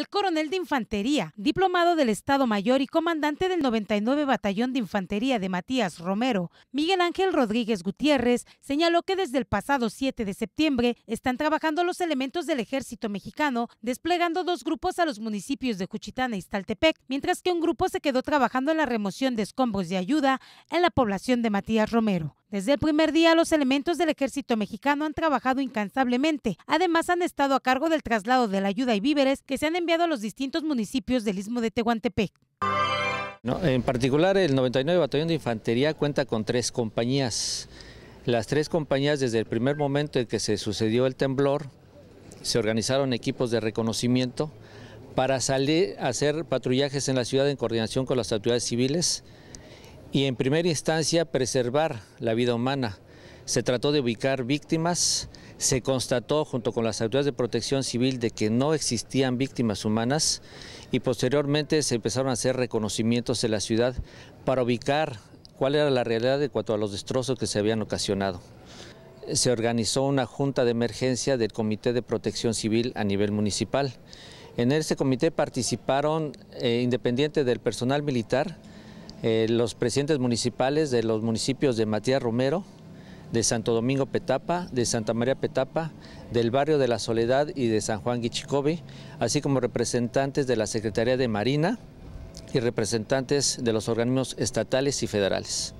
el coronel de infantería, diplomado del Estado Mayor y comandante del 99 Batallón de Infantería de Matías Romero, Miguel Ángel Rodríguez Gutiérrez, señaló que desde el pasado 7 de septiembre están trabajando los elementos del ejército mexicano, desplegando dos grupos a los municipios de Juchitán e Iztaltepec, mientras que un grupo se quedó trabajando en la remoción de escombros y ayuda en la población de Matías Romero. Desde el primer día, los elementos del ejército mexicano han trabajado incansablemente. Además, han estado a cargo del traslado de la ayuda y víveres que se han enviado a los distintos municipios del istmo de Tehuantepec. en particular, el 99 Batallón de Infantería cuenta con tres compañías. Las tres compañías, desde el primer momento en que se sucedió el temblor, se organizaron equipos de reconocimiento para salir a hacer patrullajes en la ciudad en coordinación con las autoridades civiles y en primera instancia preservar la vida humana. Se trató de ubicar víctimas, se constató junto con las autoridades de protección civil de que no existían víctimas humanas y posteriormente se empezaron a hacer reconocimientos en la ciudad para ubicar cuál era la realidad de cuanto a los destrozos que se habían ocasionado. Se organizó una junta de emergencia del Comité de Protección Civil a nivel municipal. En ese comité participaron, eh, independiente del personal militar, eh, los presidentes municipales de los municipios de Matías Romero, de Santo Domingo Petapa, de Santa María Petapa, del barrio de la Soledad y de San Juan Guichicobe, así como representantes de la Secretaría de Marina y representantes de los organismos estatales y federales.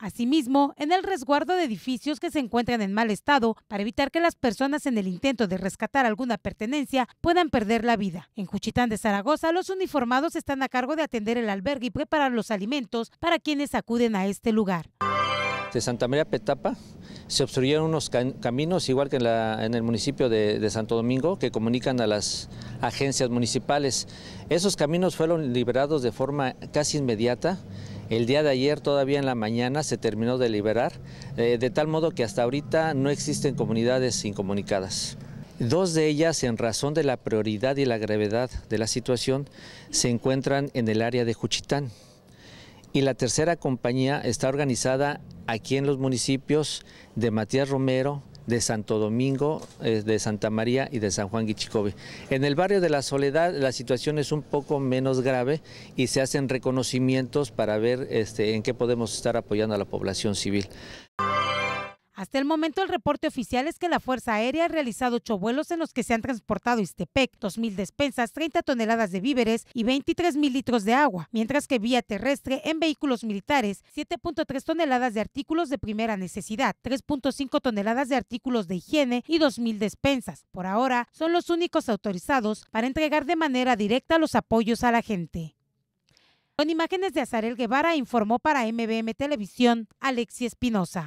Asimismo, en el resguardo de edificios que se encuentran en mal estado para evitar que las personas en el intento de rescatar alguna pertenencia puedan perder la vida. En Juchitán de Zaragoza, los uniformados están a cargo de atender el albergue y preparar los alimentos para quienes acuden a este lugar. De Santa María Petapa se obstruyeron unos caminos, igual que en, el municipio de, Santo Domingo, que comunican a las agencias municipales. Esos caminos fueron liberados de forma casi inmediata el día de ayer, todavía en la mañana, se terminó de liberar, eh, de tal modo que hasta ahorita no existen comunidades incomunicadas. Dos de ellas, en razón de la prioridad y la gravedad de la situación, se encuentran en el área de Juchitán. Y la tercera compañía está organizada aquí en los municipios de Matías Romero, de Santo Domingo, eh, de Santa María y de San Juan Guichicobe. En el barrio de la Soledad la situación es un poco menos grave y se hacen reconocimientos para ver este, en qué podemos estar apoyando a la población civil. Hasta el momento el reporte oficial es que la Fuerza Aérea ha realizado ocho vuelos en los que se han transportado Istepec, 2.000 despensas, 30 toneladas de víveres y 23 mil litros de agua, mientras que vía terrestre en vehículos militares, 7.3 toneladas de artículos de primera necesidad, 3.5 toneladas de artículos de higiene y 2.000 despensas. Por ahora, son los únicos autorizados para entregar de manera directa los apoyos a la gente. Con imágenes de Azarel Guevara informó para MBM Televisión Alexi Espinosa.